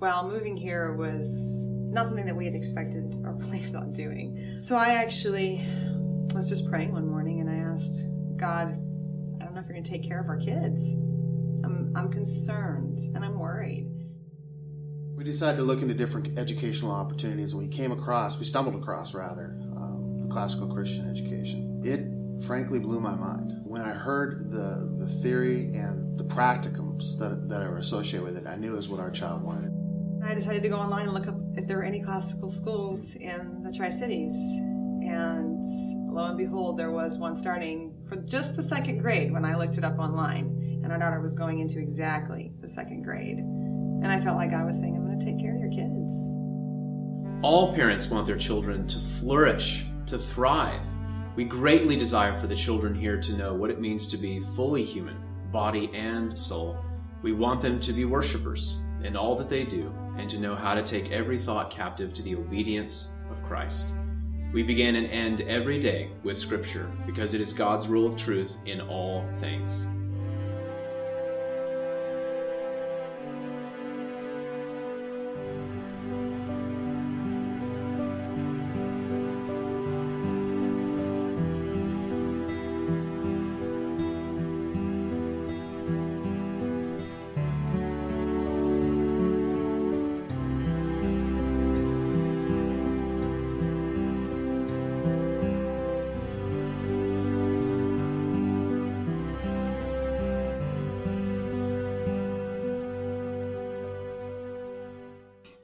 Well, moving here was not something that we had expected or planned on doing. So I actually was just praying one morning and I asked God, I don't know if you're going to take care of our kids. I'm, I'm concerned and I'm worried. We decided to look into different educational opportunities. We came across, we stumbled across rather, um, the classical Christian education. It frankly blew my mind. When I heard the, the theory and the practicums that, that are associated with it, I knew it was what our child wanted. I decided to go online and look up if there were any classical schools in the Tri Cities. And lo and behold, there was one starting for just the second grade when I looked it up online. And our daughter was going into exactly the second grade. And I felt like I was saying, I'm going to take care of your kids. All parents want their children to flourish, to thrive. We greatly desire for the children here to know what it means to be fully human, body and soul. We want them to be worshipers in all that they do and to know how to take every thought captive to the obedience of Christ. We begin and end every day with Scripture because it is God's rule of truth in all things.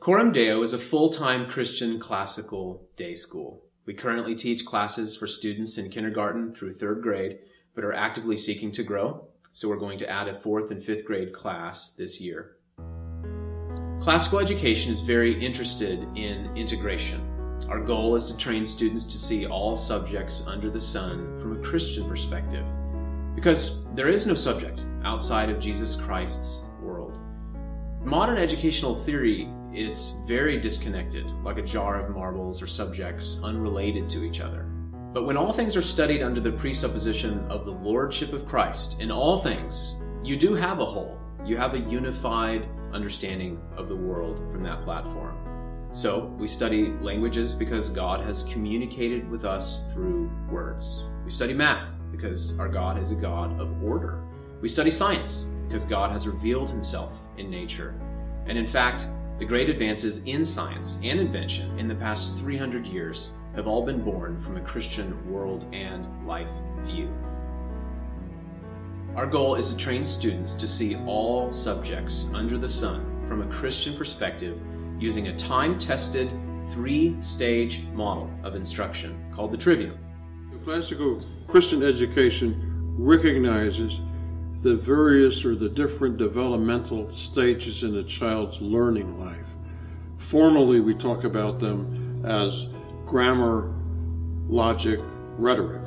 Coram Deo is a full-time Christian classical day school. We currently teach classes for students in kindergarten through third grade, but are actively seeking to grow, so we're going to add a fourth and fifth grade class this year. Classical education is very interested in integration. Our goal is to train students to see all subjects under the sun from a Christian perspective, because there is no subject outside of Jesus Christ's world. Modern educational theory it's very disconnected, like a jar of marbles or subjects unrelated to each other. But when all things are studied under the presupposition of the Lordship of Christ in all things, you do have a whole. You have a unified understanding of the world from that platform. So we study languages because God has communicated with us through words. We study math because our God is a God of order. We study science because God has revealed himself in nature. And in fact, the great advances in science and invention in the past 300 years have all been born from a Christian world and life view. Our goal is to train students to see all subjects under the sun from a Christian perspective using a time-tested three-stage model of instruction called the Trivium. Classical Christian education recognizes the various or the different developmental stages in a child's learning life. Formally, we talk about them as grammar, logic, rhetoric.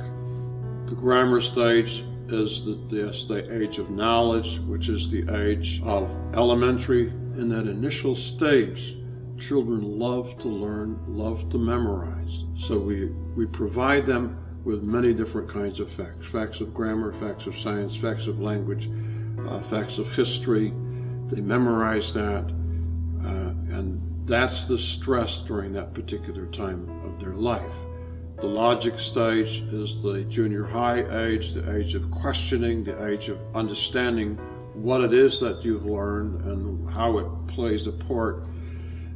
The grammar stage is the, the, the age of knowledge, which is the age of elementary. In that initial stage, children love to learn, love to memorize. So we, we provide them with many different kinds of facts facts of grammar, facts of science, facts of language, uh, facts of history. They memorize that, uh, and that's the stress during that particular time of their life. The logic stage is the junior high age, the age of questioning, the age of understanding what it is that you've learned and how it plays a part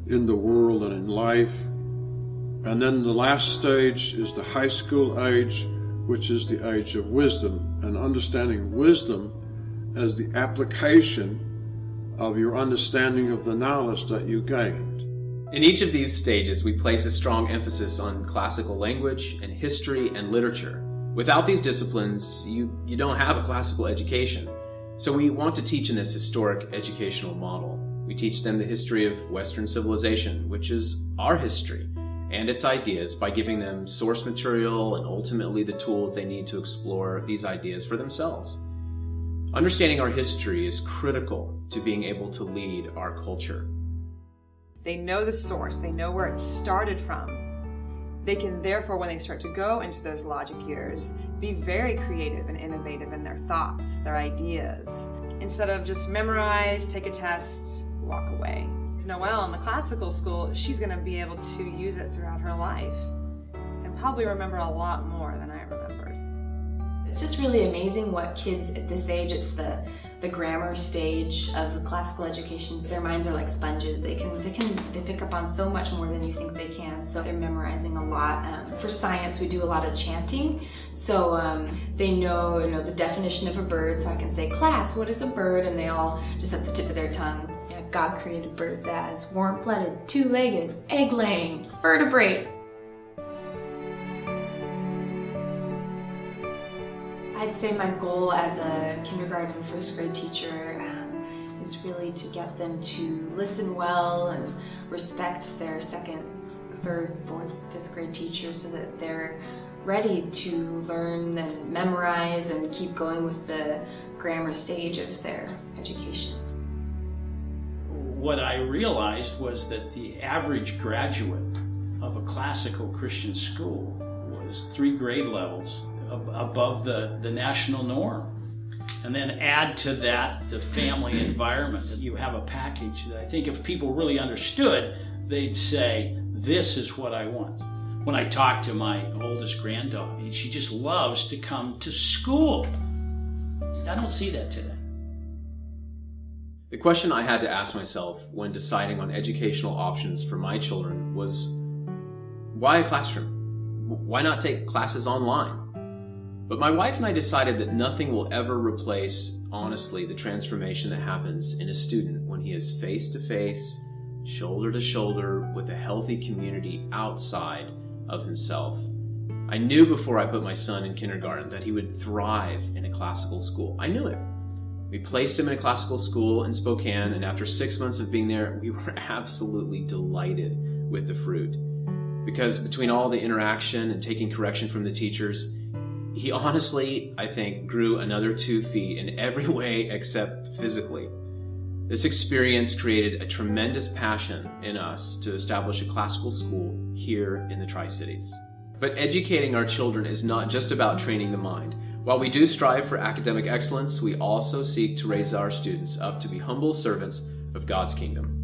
in the world and in life. And then the last stage is the high school age, which is the age of wisdom, and understanding wisdom as the application of your understanding of the knowledge that you gained. In each of these stages, we place a strong emphasis on classical language and history and literature. Without these disciplines, you, you don't have a classical education. So we want to teach in this historic educational model. We teach them the history of Western civilization, which is our history and its ideas by giving them source material and ultimately the tools they need to explore these ideas for themselves. Understanding our history is critical to being able to lead our culture. They know the source, they know where it started from. They can therefore, when they start to go into those logic years, be very creative and innovative in their thoughts, their ideas, instead of just memorize, take a test, walk away. Noelle in the classical school, she's going to be able to use it throughout her life and probably remember a lot more than I remembered. It's just really amazing what kids at this age, it's the, the grammar stage of the classical education. Their minds are like sponges. They can, they can they pick up on so much more than you think they can. So they're memorizing a lot. Um, for science, we do a lot of chanting. So um, they know, you know the definition of a bird. So I can say, class, what is a bird? And they all just at the tip of their tongue. God created birds as warm-blooded, two-legged, egg-laying, vertebrates. I'd say my goal as a kindergarten first grade teacher um, is really to get them to listen well and respect their second, third, fourth, fifth grade teachers so that they're ready to learn and memorize and keep going with the grammar stage of their education. What I realized was that the average graduate of a classical Christian school was three grade levels above the, the national norm. And then add to that the family environment. That you have a package that I think if people really understood, they'd say, This is what I want. When I talk to my oldest granddaughter, she just loves to come to school. I don't see that today. The question I had to ask myself when deciding on educational options for my children was why a classroom? Why not take classes online? But my wife and I decided that nothing will ever replace, honestly, the transformation that happens in a student when he is face to face, shoulder to shoulder with a healthy community outside of himself. I knew before I put my son in kindergarten that he would thrive in a classical school. I knew it. We placed him in a classical school in Spokane, and after six months of being there, we were absolutely delighted with the fruit. Because between all the interaction and taking correction from the teachers, he honestly, I think, grew another two feet in every way except physically. This experience created a tremendous passion in us to establish a classical school here in the Tri Cities. But educating our children is not just about training the mind. While we do strive for academic excellence, we also seek to raise our students up to be humble servants of God's kingdom.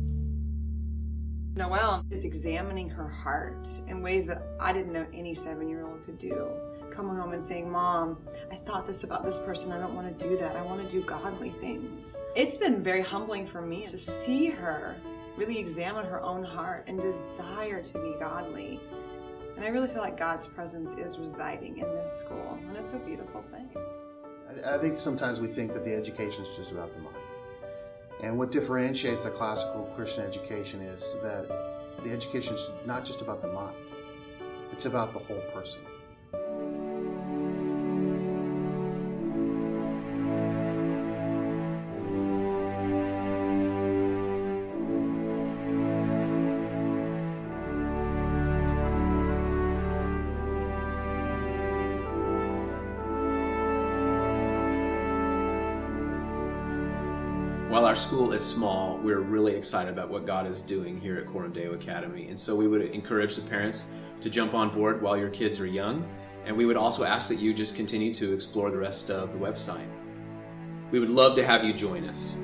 Noelle is examining her heart in ways that I didn't know any seven year old could do coming home and saying, Mom, I thought this about this person. I don't want to do that. I want to do godly things. It's been very humbling for me to see her really examine her own heart and desire to be godly. And I really feel like God's presence is residing in this school, and it's a beautiful thing. I, think sometimes we think that the education is just about the mind. And what differentiates the classical Christian education is that the education is not just about the mind, it's about the whole person. Our school is small, we're really excited about what God is doing here at Coram Academy. And so we would encourage the parents to jump on board while your kids are young. And we would also ask that you just continue to explore the rest of the website. We would love to have you join us.